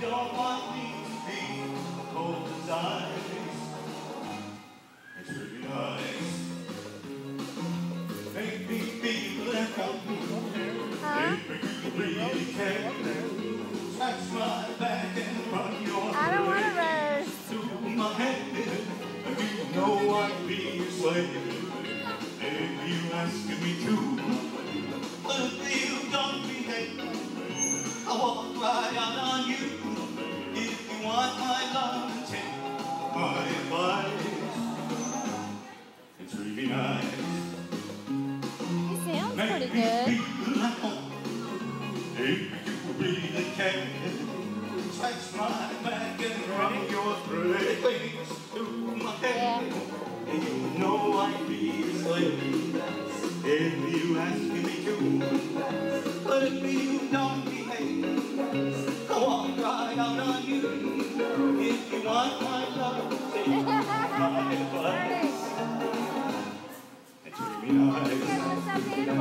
don't want me to be cold as ice. It's really nice. Make me feel like I'm Make me really care. Scratch my back and run your I don't want to through my head. You know I'd be a slave. If you ask me to, but if you don't behave, I'll walk right out on you. If you want my love, take my advice. It's really nice. He sounds Make pretty good. like home. If you really can, scratch my back and run your pretty face through my head. And you know I'd be a slave if you ask me to. right out on you. If you want my love, take